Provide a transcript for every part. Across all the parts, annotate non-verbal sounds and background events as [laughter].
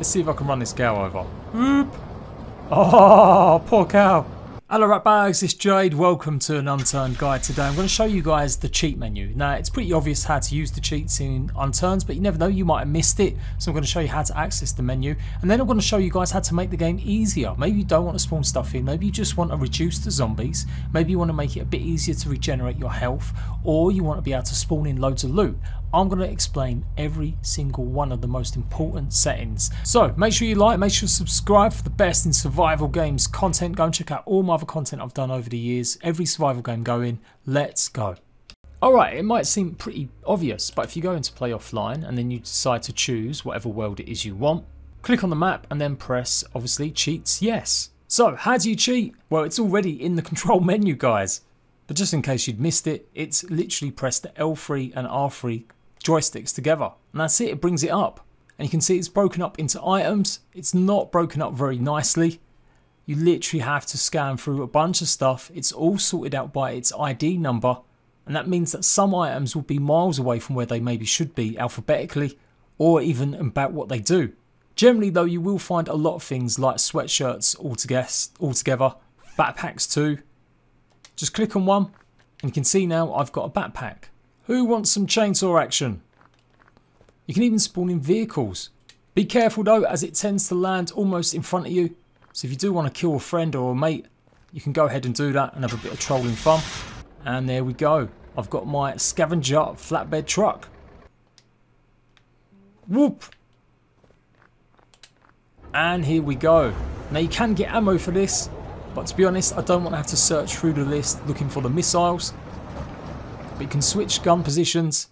Let's see if I can run this cow over. Whoop! Oh, poor cow. Hello rat it's Jade. Welcome to an Unturned guide today. I'm going to show you guys the cheat menu. Now it's pretty obvious how to use the cheats in Unturned, but you never know, you might have missed it. So I'm going to show you how to access the menu and then I'm going to show you guys how to make the game easier. Maybe you don't want to spawn stuff in, maybe you just want to reduce the zombies, maybe you want to make it a bit easier to regenerate your health, or you want to be able to spawn in loads of loot. I'm going to explain every single one of the most important settings. So make sure you like, make sure you subscribe for the best in survival games content. Go and check out all my other content I've done over the years. Every survival game going. Let's go. Alright, it might seem pretty obvious, but if you go into play offline and then you decide to choose whatever world it is you want, click on the map and then press, obviously, cheats yes. So, how do you cheat? Well, it's already in the [laughs] control menu, guys. But just in case you'd missed it, it's literally press the L3 and R3 joysticks together. And that's it, it brings it up. And you can see it's broken up into items. It's not broken up very nicely. You literally have to scan through a bunch of stuff. It's all sorted out by its ID number. And that means that some items will be miles away from where they maybe should be alphabetically or even about what they do. Generally though, you will find a lot of things like sweatshirts altogether, backpacks too. Just click on one and you can see now I've got a backpack. Who wants some chainsaw action? You can even spawn in vehicles. Be careful though as it tends to land almost in front of you. So if you do want to kill a friend or a mate, you can go ahead and do that and have a bit of trolling fun. And there we go. I've got my scavenger flatbed truck. Whoop! And here we go. Now you can get ammo for this, but to be honest, I don't want to have to search through the list looking for the missiles. But you can switch gun positions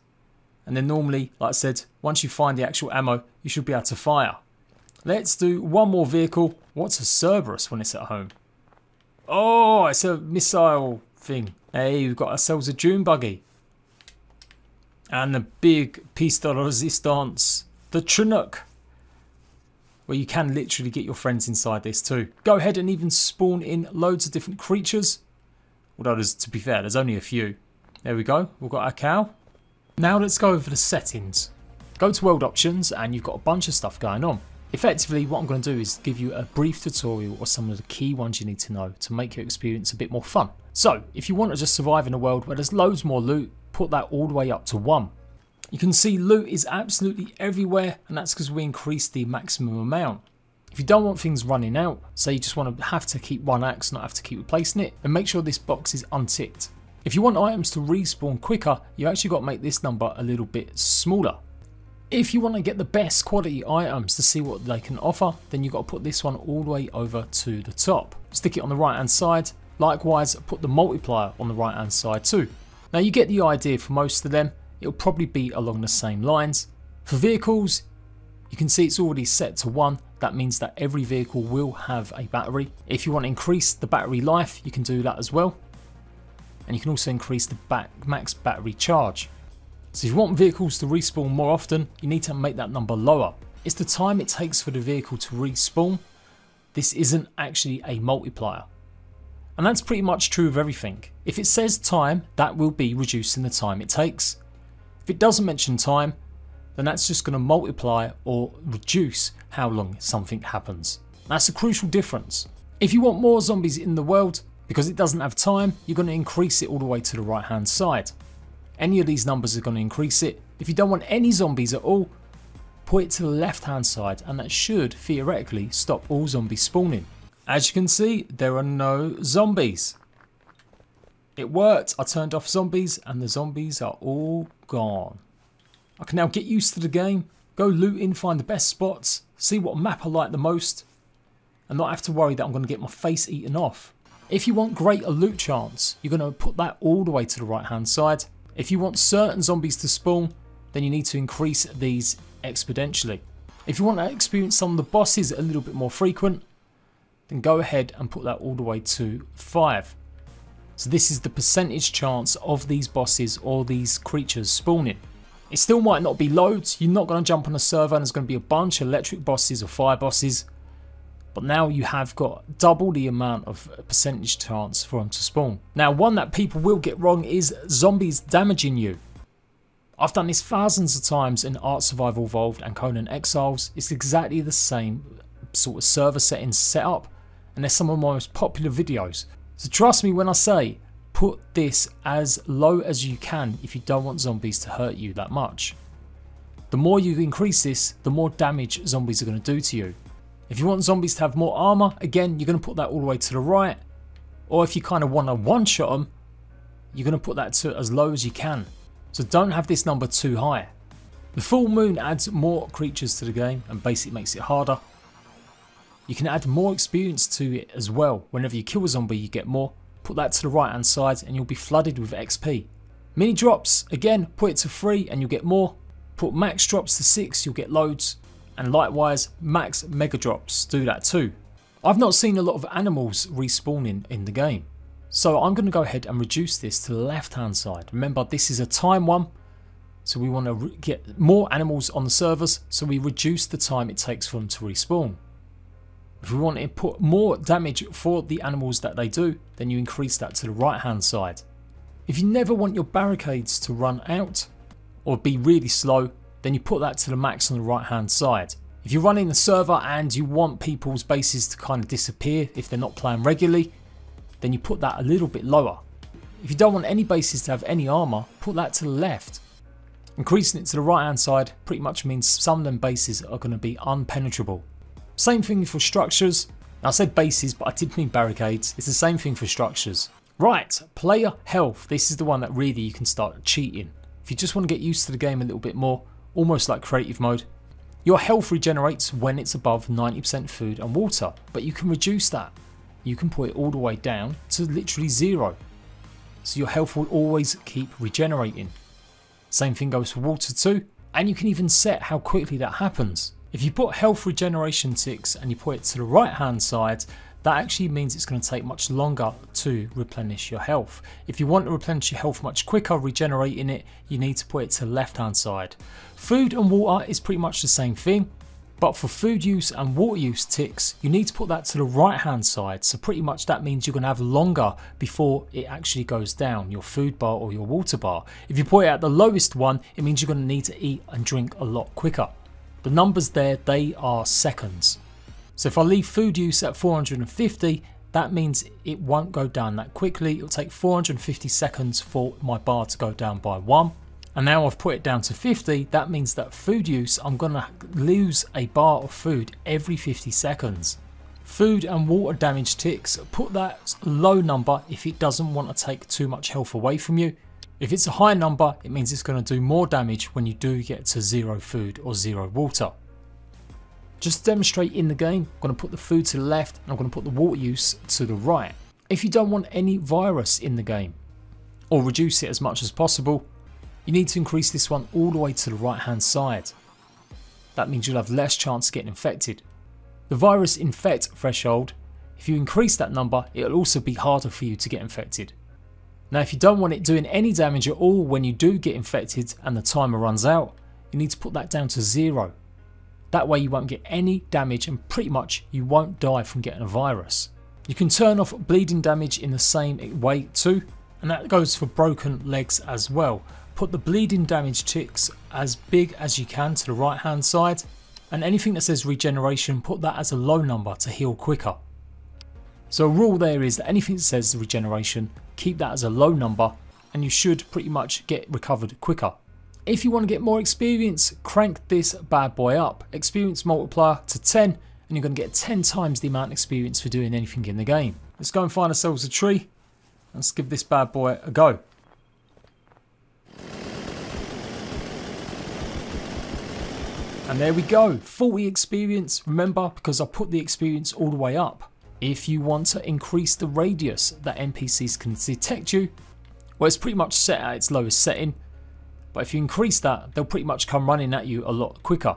and then normally, like I said, once you find the actual ammo, you should be able to fire. Let's do one more vehicle. What's a Cerberus when it's at home? Oh, it's a missile thing. Hey, we've got ourselves a Dune buggy. And the big piece de resistance, the Chinook. Where you can literally get your friends inside this too. Go ahead and even spawn in loads of different creatures. Although, to be fair, there's only a few. There we go. We've got our cow. Now let's go over the settings. Go to world options and you've got a bunch of stuff going on. Effectively what I'm going to do is give you a brief tutorial or some of the key ones you need to know to make your experience a bit more fun. So if you want to just survive in a world where there's loads more loot, put that all the way up to 1. You can see loot is absolutely everywhere and that's because we increased the maximum amount. If you don't want things running out, say you just want to have to keep one axe, not have to keep replacing it, then make sure this box is unticked. If you want items to respawn quicker, you actually got to make this number a little bit smaller. If you want to get the best quality items to see what they can offer, then you've got to put this one all the way over to the top. Stick it on the right hand side. Likewise, put the multiplier on the right hand side too. Now you get the idea for most of them, it'll probably be along the same lines. For vehicles, you can see it's already set to 1, that means that every vehicle will have a battery. If you want to increase the battery life, you can do that as well and you can also increase the back, max battery charge. So if you want vehicles to respawn more often, you need to make that number lower. It's the time it takes for the vehicle to respawn. This isn't actually a multiplier. And that's pretty much true of everything. If it says time, that will be reducing the time it takes. If it doesn't mention time, then that's just going to multiply or reduce how long something happens. That's a crucial difference. If you want more zombies in the world, because it doesn't have time, you're going to increase it all the way to the right hand side. Any of these numbers are going to increase it. If you don't want any zombies at all, put it to the left hand side and that should theoretically stop all zombies spawning. As you can see, there are no zombies. It worked, I turned off zombies and the zombies are all gone. I can now get used to the game, go looting, find the best spots, see what map I like the most, and not have to worry that I'm going to get my face eaten off. If you want greater loot chance, you're going to put that all the way to the right hand side. If you want certain zombies to spawn, then you need to increase these exponentially. If you want to experience some of the bosses a little bit more frequent, then go ahead and put that all the way to 5. So this is the percentage chance of these bosses or these creatures spawning. It still might not be loads, you're not going to jump on a server and there's going to be a bunch of electric bosses or fire bosses. But now you have got double the amount of percentage chance for them to spawn. Now one that people will get wrong is zombies damaging you. I've done this thousands of times in Ark Survival Evolved and Conan Exiles. It's exactly the same sort of server settings set up and they're some of my most popular videos. So trust me when I say put this as low as you can if you don't want zombies to hurt you that much. The more you increase this, the more damage zombies are going to do to you. If you want zombies to have more armor, again, you're going to put that all the way to the right. Or if you kind of want to one-shot them, you're going to put that to as low as you can. So don't have this number too high. The full moon adds more creatures to the game and basically makes it harder. You can add more experience to it as well. Whenever you kill a zombie you get more. Put that to the right hand side and you'll be flooded with XP. Mini drops, again put it to 3 and you'll get more. Put max drops to 6 you'll get loads. And likewise max mega drops do that too. I've not seen a lot of animals respawning in the game. So I'm going to go ahead and reduce this to the left hand side. Remember this is a time one. So we want to get more animals on the servers so we reduce the time it takes for them to respawn. If we want to put more damage for the animals that they do then you increase that to the right hand side. If you never want your barricades to run out or be really slow then you put that to the max on the right hand side. If you're running the server and you want people's bases to kind of disappear if they're not playing regularly then you put that a little bit lower. If you don't want any bases to have any armour, put that to the left. Increasing it to the right hand side pretty much means some of them bases are going to be unpenetrable. Same thing for structures. Now I said bases but I did mean barricades. It's the same thing for structures. Right, player health. This is the one that really you can start cheating. If you just want to get used to the game a little bit more, almost like creative mode, your health regenerates when it's above 90% food and water, but you can reduce that you can put it all the way down to literally zero. So your health will always keep regenerating. Same thing goes for water too, and you can even set how quickly that happens. If you put health regeneration ticks and you put it to the right hand side, that actually means it's going to take much longer to replenish your health. If you want to replenish your health much quicker, regenerating it, you need to put it to the left hand side. Food and water is pretty much the same thing. But for food use and water use ticks, you need to put that to the right hand side. So pretty much that means you're going to have longer before it actually goes down, your food bar or your water bar. If you put it at the lowest one, it means you're going to need to eat and drink a lot quicker. The numbers there, they are seconds. So if I leave food use at 450, that means it won't go down that quickly. It'll take 450 seconds for my bar to go down by one. And now I've put it down to 50 that means that food use I'm gonna lose a bar of food every 50 seconds. Food and water damage ticks put that low number if it doesn't want to take too much health away from you. If it's a high number it means it's going to do more damage when you do get to zero food or zero water just to demonstrate in the game I'm going to put the food to the left and I'm going to put the water use to the right if you don't want any virus in the game or reduce it as much as possible you need to increase this one all the way to the right hand side. That means you'll have less chance of getting infected. The virus infect threshold, if you increase that number, it'll also be harder for you to get infected. Now if you don't want it doing any damage at all when you do get infected and the timer runs out, you need to put that down to zero. That way you won't get any damage and pretty much you won't die from getting a virus. You can turn off bleeding damage in the same way too, and that goes for broken legs as well. Put the bleeding damage ticks as big as you can to the right hand side and anything that says regeneration put that as a low number to heal quicker. So a rule there is that anything that says regeneration keep that as a low number and you should pretty much get recovered quicker. If you want to get more experience, crank this bad boy up. Experience multiplier to 10 and you're going to get 10 times the amount of experience for doing anything in the game. Let's go and find ourselves a tree. Let's give this bad boy a go. And there we go, 40 experience, remember, because I put the experience all the way up. If you want to increase the radius that NPCs can detect you, well it's pretty much set at its lowest setting, but if you increase that, they'll pretty much come running at you a lot quicker.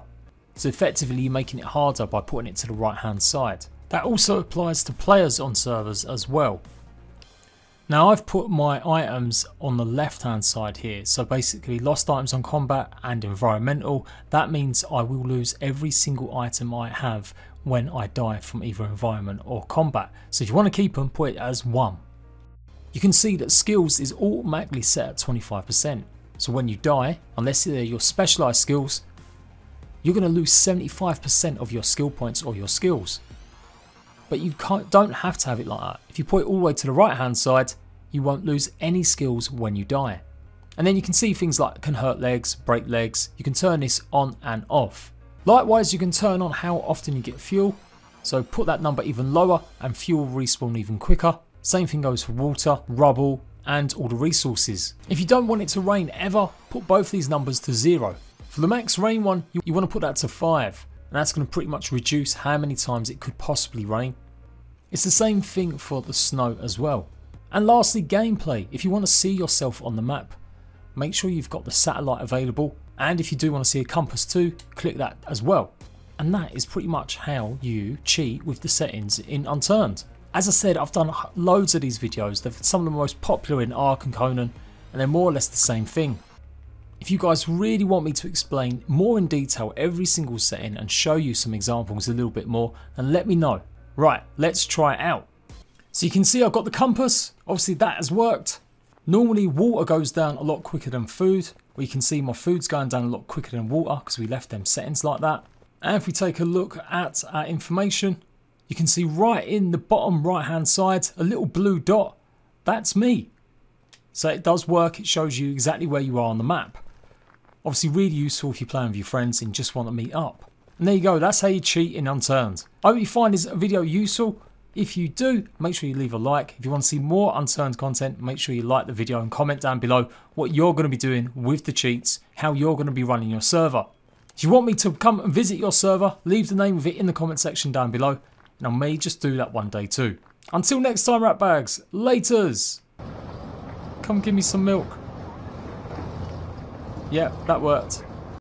So effectively you're making it harder by putting it to the right hand side. That also applies to players on servers as well. Now I've put my items on the left hand side here so basically lost items on combat and environmental that means I will lose every single item I have when I die from either environment or combat so if you want to keep them put it as 1. You can see that skills is automatically set at 25% So when you die, unless they're your specialised skills, you're going to lose 75% of your skill points or your skills. But you don't have to have it like that. If you put it all the way to the right hand side, you won't lose any skills when you die. And then you can see things like can hurt legs, break legs. You can turn this on and off. Likewise, you can turn on how often you get fuel. So put that number even lower and fuel respawn even quicker. Same thing goes for water, rubble, and all the resources. If you don't want it to rain ever, put both these numbers to zero. For the max rain one, you, you want to put that to five. And that's going to pretty much reduce how many times it could possibly rain. It's the same thing for the snow as well. And lastly, gameplay. If you want to see yourself on the map, make sure you've got the satellite available. And if you do want to see a compass too, click that as well. And that is pretty much how you cheat with the settings in Unturned. As I said, I've done loads of these videos. They're some of the most popular in Ark and Conan, and they're more or less the same thing. If you guys really want me to explain more in detail every single setting and show you some examples a little bit more, then let me know. Right, let's try it out. So you can see I've got the compass, obviously that has worked. Normally water goes down a lot quicker than food. We can see my food's going down a lot quicker than water because we left them settings like that. And if we take a look at our information, you can see right in the bottom right hand side, a little blue dot. That's me. So it does work, it shows you exactly where you are on the map. Obviously really useful if you're playing with your friends and just want to meet up. And there you go, that's how you cheat in Unturned. I hope you find this video useful. If you do, make sure you leave a like. If you want to see more Unturned content, make sure you like the video and comment down below what you're going to be doing with the cheats, how you're going to be running your server. If you want me to come and visit your server, leave the name of it in the comment section down below and I may just do that one day too. Until next time ratbags, laters! Come give me some milk. Yeah, that worked.